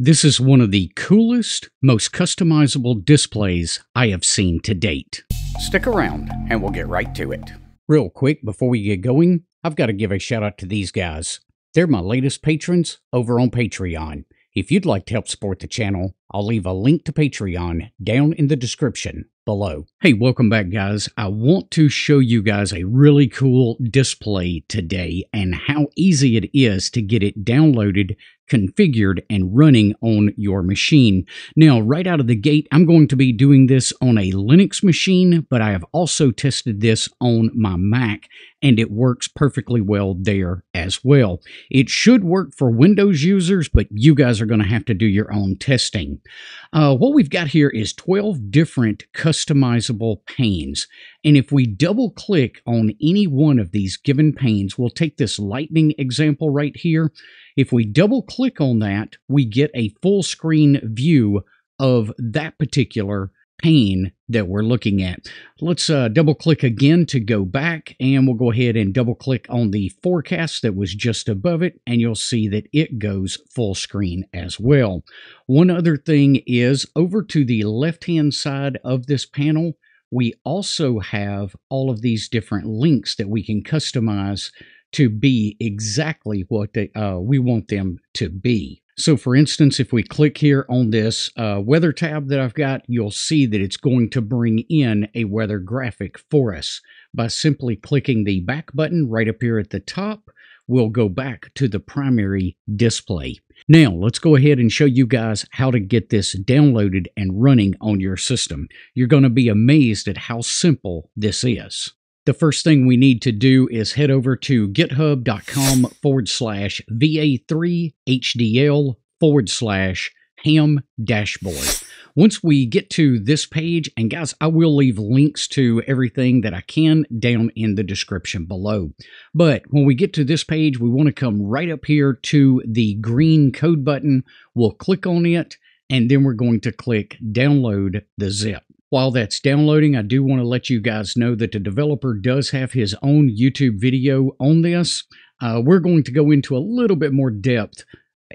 This is one of the coolest, most customizable displays I have seen to date. Stick around and we'll get right to it. Real quick, before we get going, I've got to give a shout out to these guys. They're my latest patrons over on Patreon. If you'd like to help support the channel, I'll leave a link to Patreon down in the description below. Hey, welcome back, guys. I want to show you guys a really cool display today and how easy it is to get it downloaded configured and running on your machine. Now, right out of the gate, I'm going to be doing this on a Linux machine, but I have also tested this on my Mac and it works perfectly well there as well. It should work for Windows users, but you guys are going to have to do your own testing. Uh, what we've got here is 12 different customizable panes. And if we double click on any one of these given panes, we'll take this lightning example right here. If we double click on that, we get a full screen view of that particular pane that we're looking at. Let's uh, double click again to go back and we'll go ahead and double click on the forecast that was just above it and you'll see that it goes full screen as well. One other thing is over to the left hand side of this panel we also have all of these different links that we can customize to be exactly what they, uh, we want them to be. So for instance, if we click here on this uh, weather tab that I've got, you'll see that it's going to bring in a weather graphic for us. By simply clicking the back button right up here at the top, we'll go back to the primary display. Now, let's go ahead and show you guys how to get this downloaded and running on your system. You're going to be amazed at how simple this is. The first thing we need to do is head over to github.com forward slash VA3HDL forward slash ham dashboard. Once we get to this page, and guys, I will leave links to everything that I can down in the description below. But when we get to this page, we want to come right up here to the green code button. We'll click on it, and then we're going to click download the zip. While that's downloading, I do want to let you guys know that the developer does have his own YouTube video on this. Uh, we're going to go into a little bit more depth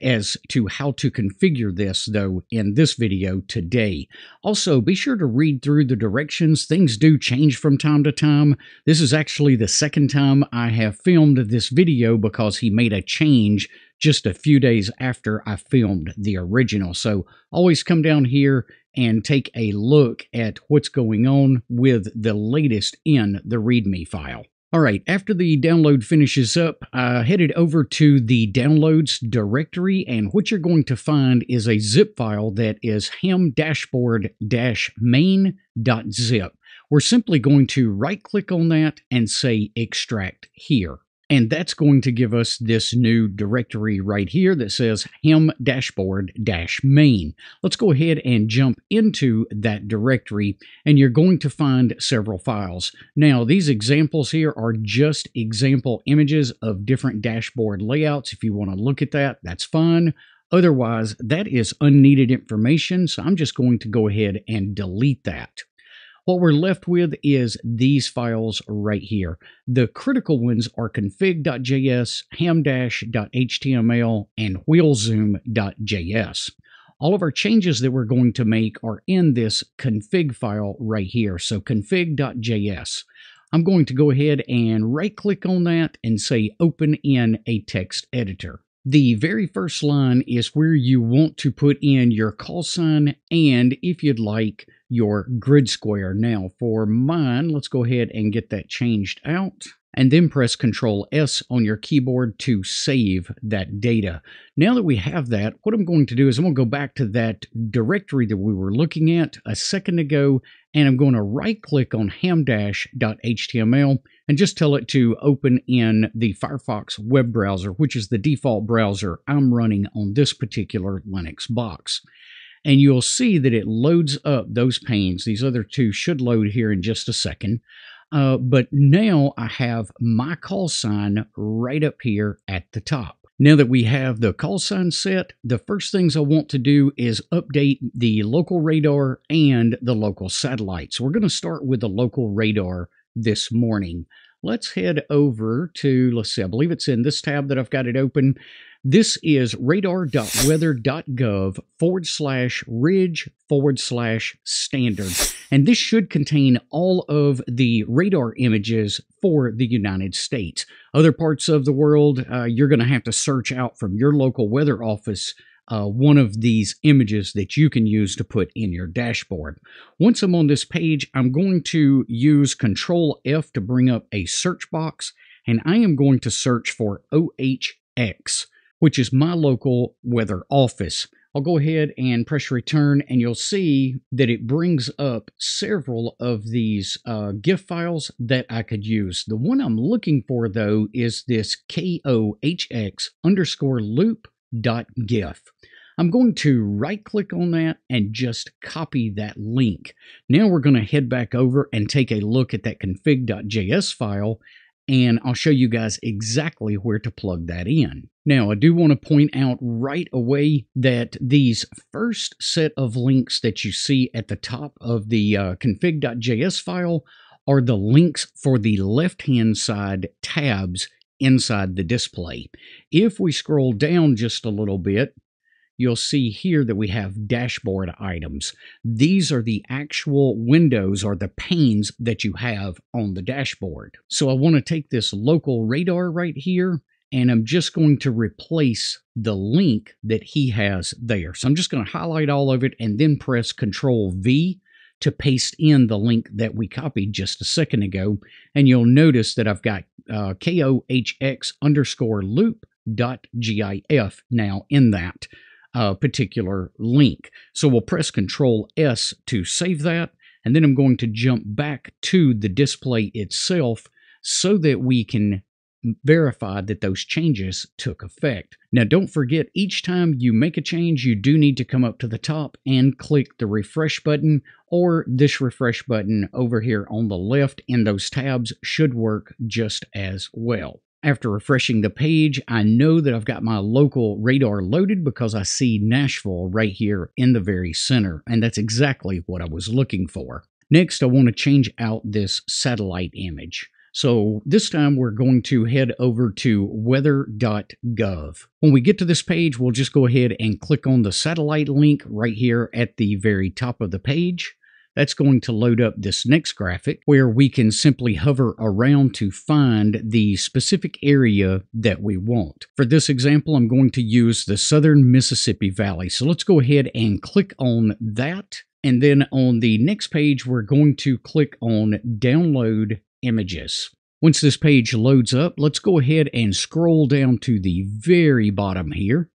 as to how to configure this though in this video today. Also, be sure to read through the directions. Things do change from time to time. This is actually the second time I have filmed this video because he made a change just a few days after I filmed the original. So always come down here and take a look at what's going on with the latest in the README file. All right, after the download finishes up, I headed over to the downloads directory, and what you're going to find is a zip file that is ham-dashboard-main.zip. We're simply going to right click on that and say extract here. And that's going to give us this new directory right here that says ham dashboard dash main. Let's go ahead and jump into that directory and you're going to find several files. Now these examples here are just example images of different dashboard layouts. If you want to look at that, that's fine. Otherwise, that is unneeded information, so I'm just going to go ahead and delete that. What we're left with is these files right here. The critical ones are config.js, ham-html, and wheelzoom.js. All of our changes that we're going to make are in this config file right here, so config.js. I'm going to go ahead and right click on that and say open in a text editor. The very first line is where you want to put in your call sign and if you'd like your grid square. Now for mine, let's go ahead and get that changed out and then press Control S on your keyboard to save that data. Now that we have that, what I'm going to do is I'm going to go back to that directory that we were looking at a second ago, and I'm going to right click on ham-html and just tell it to open in the Firefox web browser, which is the default browser I'm running on this particular Linux box. And you'll see that it loads up those panes. These other two should load here in just a second. Uh, but now I have my call sign right up here at the top. Now that we have the call sign set, the first things I want to do is update the local radar and the local satellites. We're going to start with the local radar this morning. Let's head over to, let's see, I believe it's in this tab that I've got it open. This is radar.weather.gov forward slash ridge forward slash standard. And this should contain all of the radar images for the United States. Other parts of the world, uh, you're going to have to search out from your local weather office uh, one of these images that you can use to put in your dashboard. Once I'm on this page, I'm going to use Control F to bring up a search box, and I am going to search for OHX which is my local weather office. I'll go ahead and press return and you'll see that it brings up several of these uh, GIF files that I could use. The one I'm looking for though is this KOHX underscore loop GIF. I'm going to right click on that and just copy that link. Now we're going to head back over and take a look at that config.js file and I'll show you guys exactly where to plug that in. Now, I do want to point out right away that these first set of links that you see at the top of the uh, config.js file are the links for the left-hand side tabs inside the display. If we scroll down just a little bit, you'll see here that we have dashboard items. These are the actual windows or the panes that you have on the dashboard. So I want to take this local radar right here and I'm just going to replace the link that he has there. So I'm just going to highlight all of it and then press Control V to paste in the link that we copied just a second ago. And you'll notice that I've got uh, KOHX underscore loop dot GIF now in that uh, particular link. So we'll press Control S to save that, and then I'm going to jump back to the display itself so that we can verify that those changes took effect. Now don't forget, each time you make a change, you do need to come up to the top and click the refresh button or this refresh button over here on the left and those tabs should work just as well. After refreshing the page, I know that I've got my local radar loaded because I see Nashville right here in the very center, and that's exactly what I was looking for. Next, I want to change out this satellite image. So this time we're going to head over to weather.gov. When we get to this page, we'll just go ahead and click on the satellite link right here at the very top of the page. That's going to load up this next graphic where we can simply hover around to find the specific area that we want. For this example, I'm going to use the Southern Mississippi Valley. So let's go ahead and click on that. And then on the next page, we're going to click on Download Images. Once this page loads up, let's go ahead and scroll down to the very bottom here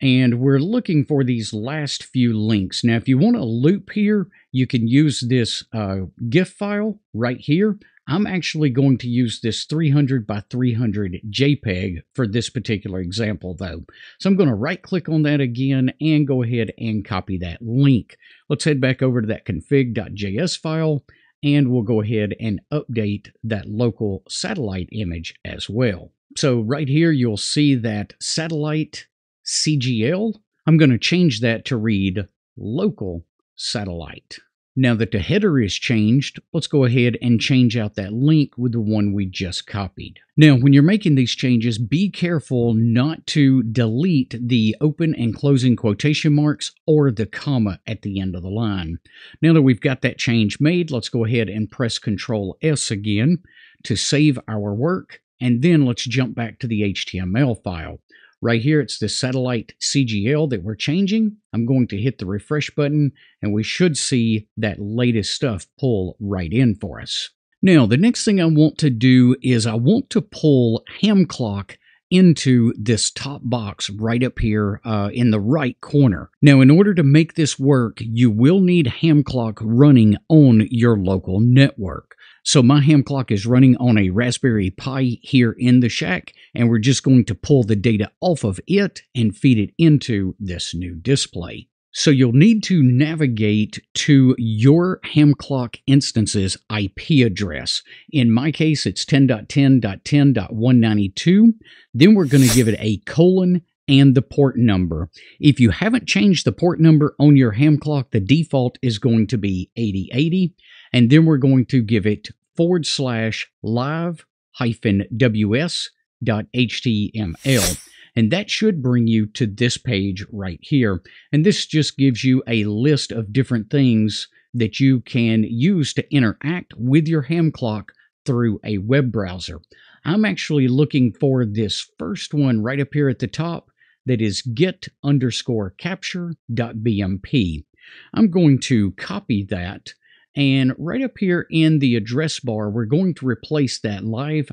and we're looking for these last few links. Now, if you want a loop here, you can use this uh, GIF file right here. I'm actually going to use this 300 by 300 JPEG for this particular example, though. So I'm going to right click on that again and go ahead and copy that link. Let's head back over to that config.js file and we'll go ahead and update that local satellite image as well. So right here, you'll see that satellite CGL. I'm going to change that to read local satellite. Now that the header is changed, let's go ahead and change out that link with the one we just copied. Now, when you're making these changes, be careful not to delete the open and closing quotation marks or the comma at the end of the line. Now that we've got that change made, let's go ahead and press Control S again to save our work. And then let's jump back to the HTML file. Right here, it's the satellite CGL that we're changing. I'm going to hit the refresh button and we should see that latest stuff pull right in for us. Now, the next thing I want to do is I want to pull ham clock into this top box right up here uh, in the right corner. Now, in order to make this work, you will need ham clock running on your local network. So my ham clock is running on a Raspberry Pi here in the shack, and we're just going to pull the data off of it and feed it into this new display. So you'll need to navigate to your Hamclock instance's IP address. In my case, it's 10.10.10.192. Then we're going to give it a colon and the port number. If you haven't changed the port number on your ham clock, the default is going to be 8080. And then we're going to give it forward slash live hyphen ws dot html. And that should bring you to this page right here. And this just gives you a list of different things that you can use to interact with your ham clock through a web browser. I'm actually looking for this first one right up here at the top that is get underscore capture.bmp. I'm going to copy that and right up here in the address bar, we're going to replace that live-ws.html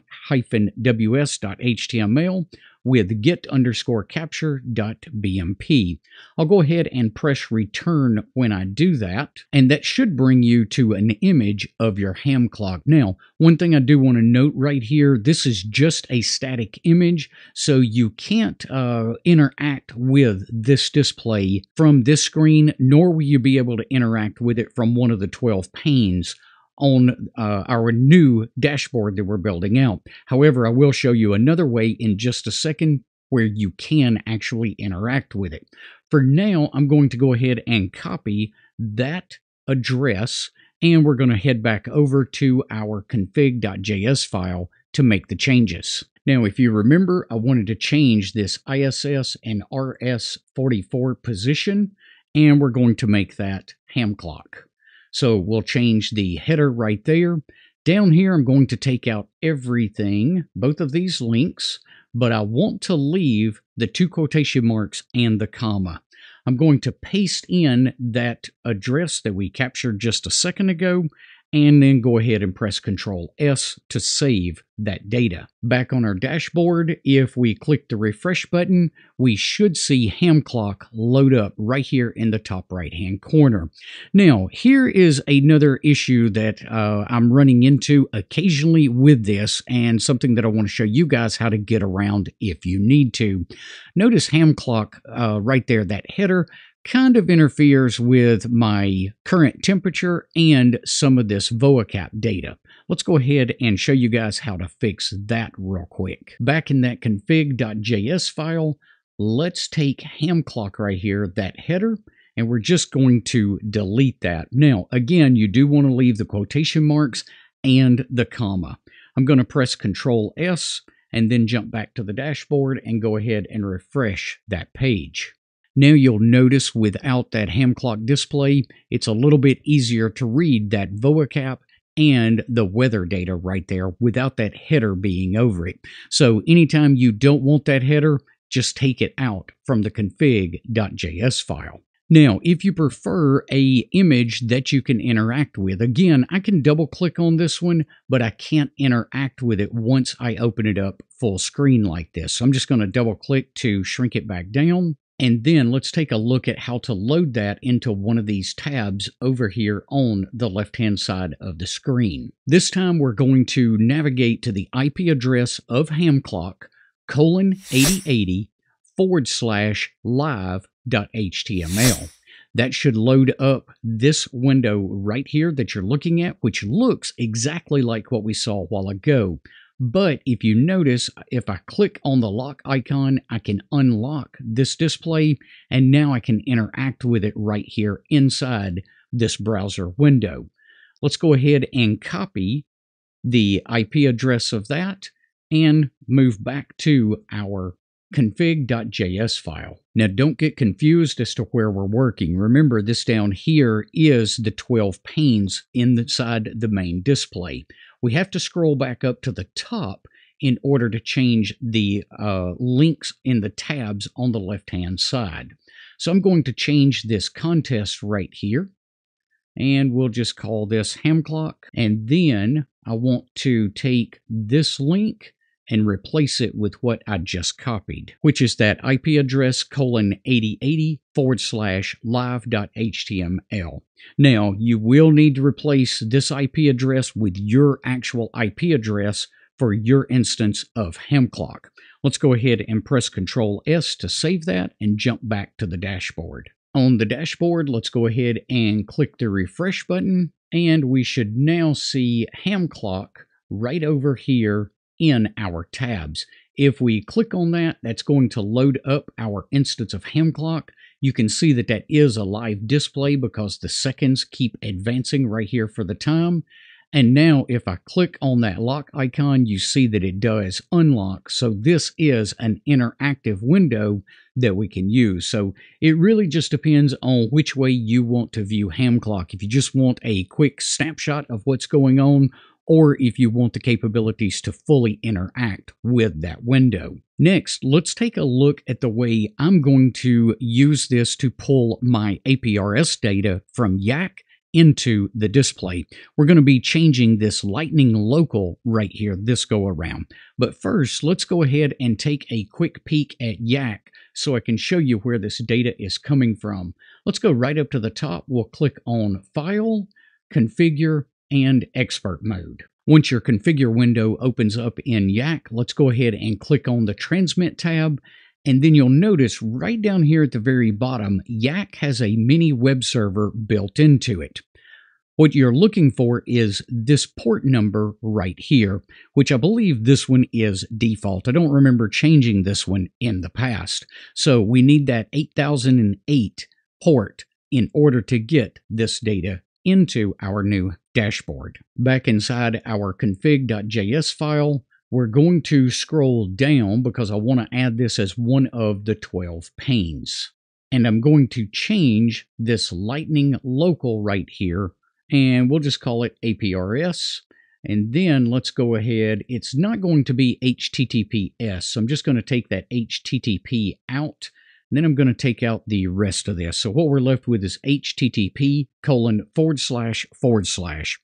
with get underscore capture dot bmp. I'll go ahead and press return when I do that, and that should bring you to an image of your ham clock. Now, one thing I do want to note right here, this is just a static image, so you can't uh, interact with this display from this screen, nor will you be able to interact with it from one of the 12 panes on uh, our new dashboard that we're building out. However, I will show you another way in just a second where you can actually interact with it. For now, I'm going to go ahead and copy that address and we're going to head back over to our config.js file to make the changes. Now, if you remember, I wanted to change this ISS and RS44 position, and we're going to make that ham clock. So we'll change the header right there. Down here, I'm going to take out everything, both of these links, but I want to leave the two quotation marks and the comma. I'm going to paste in that address that we captured just a second ago and then go ahead and press Control S to save that data. Back on our dashboard, if we click the refresh button, we should see ham clock load up right here in the top right hand corner. Now, here is another issue that uh, I'm running into occasionally with this and something that I want to show you guys how to get around if you need to. Notice ham clock uh, right there, that header kind of interferes with my current temperature and some of this VOACAP data. Let's go ahead and show you guys how to fix that real quick. Back in that config.js file, let's take ham clock right here, that header, and we're just going to delete that. Now, again, you do want to leave the quotation marks and the comma. I'm going to press Control S and then jump back to the dashboard and go ahead and refresh that page. Now you'll notice without that ham clock display, it's a little bit easier to read that VOACAP and the weather data right there without that header being over it. So anytime you don't want that header, just take it out from the config.js file. Now, if you prefer a image that you can interact with, again, I can double click on this one, but I can't interact with it once I open it up full screen like this. So I'm just going to double click to shrink it back down. And then let's take a look at how to load that into one of these tabs over here on the left-hand side of the screen. This time we're going to navigate to the IP address of HamClock colon 8080 forward slash live.html. That should load up this window right here that you're looking at, which looks exactly like what we saw a while ago. But if you notice, if I click on the lock icon, I can unlock this display and now I can interact with it right here inside this browser window. Let's go ahead and copy the IP address of that and move back to our config.js file. Now don't get confused as to where we're working. Remember this down here is the 12 panes inside the main display we have to scroll back up to the top in order to change the uh, links in the tabs on the left-hand side. So I'm going to change this contest right here, and we'll just call this ham clock. And then I want to take this link and replace it with what I just copied, which is that IP address colon 8080 forward slash live.html. Now, you will need to replace this IP address with your actual IP address for your instance of HamClock. Let's go ahead and press Control S to save that and jump back to the dashboard. On the dashboard, let's go ahead and click the refresh button, and we should now see HamClock right over here in our tabs. If we click on that, that's going to load up our instance of ham clock. You can see that that is a live display because the seconds keep advancing right here for the time. And now if I click on that lock icon, you see that it does unlock. So this is an interactive window that we can use. So it really just depends on which way you want to view Ham Clock. If you just want a quick snapshot of what's going on, or if you want the capabilities to fully interact with that window. Next, let's take a look at the way I'm going to use this to pull my APRS data from YAAC into the display. We're going to be changing this lightning local right here this go around. But first, let's go ahead and take a quick peek at YAAC so I can show you where this data is coming from. Let's go right up to the top. We'll click on File, Configure, and Expert Mode. Once your configure window opens up in YAAC, let's go ahead and click on the Transmit tab and then you'll notice right down here at the very bottom, YAAC has a mini web server built into it. What you're looking for is this port number right here, which I believe this one is default. I don't remember changing this one in the past. So we need that 8008 port in order to get this data into our new dashboard. Back inside our config.js file, we're going to scroll down because I want to add this as one of the 12 panes. And I'm going to change this lightning local right here, and we'll just call it APRS. And then let's go ahead. It's not going to be HTTPS. So I'm just going to take that HTTP out and then I'm going to take out the rest of this. So what we're left with is http colon forward slash forward slash.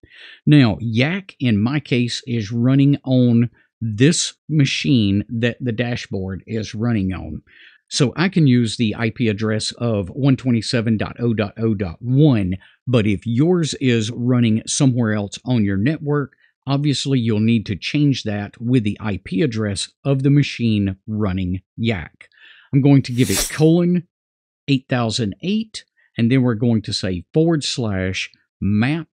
Now, YAAC, in my case, is running on this machine that the dashboard is running on. So I can use the IP address of 127.0.0.1, but if yours is running somewhere else on your network, obviously you'll need to change that with the IP address of the machine running YAAC. I'm going to give it colon 8008, and then we're going to say forward slash map.png.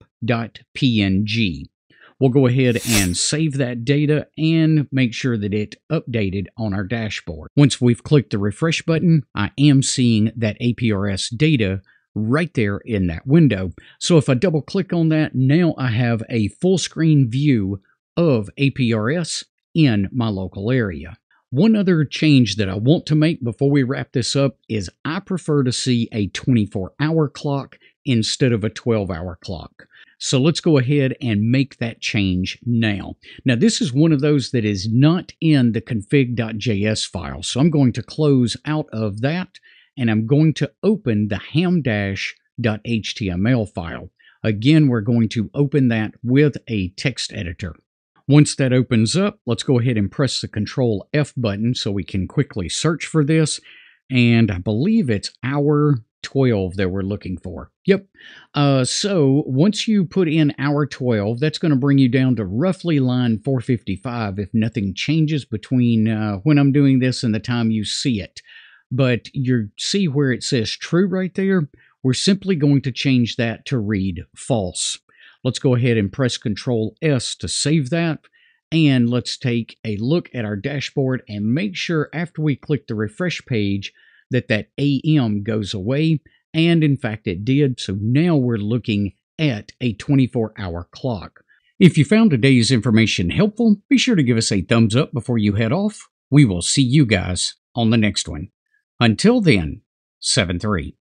We'll go ahead and save that data and make sure that it updated on our dashboard. Once we've clicked the refresh button, I am seeing that APRS data right there in that window. So if I double click on that, now I have a full screen view of APRS in my local area. One other change that I want to make before we wrap this up is I prefer to see a 24 hour clock instead of a 12 hour clock. So let's go ahead and make that change now. Now, this is one of those that is not in the config.js file. So I'm going to close out of that and I'm going to open the ham-html file. Again, we're going to open that with a text editor. Once that opens up, let's go ahead and press the Control F button so we can quickly search for this. And I believe it's hour 12 that we're looking for. Yep. Uh, so once you put in hour 12, that's going to bring you down to roughly line 455 if nothing changes between uh, when I'm doing this and the time you see it. But you see where it says true right there? We're simply going to change that to read false. Let's go ahead and press Control S to save that. And let's take a look at our dashboard and make sure after we click the refresh page that that AM goes away. And in fact, it did. So now we're looking at a 24 hour clock. If you found today's information helpful, be sure to give us a thumbs up before you head off. We will see you guys on the next one. Until then, 7 3.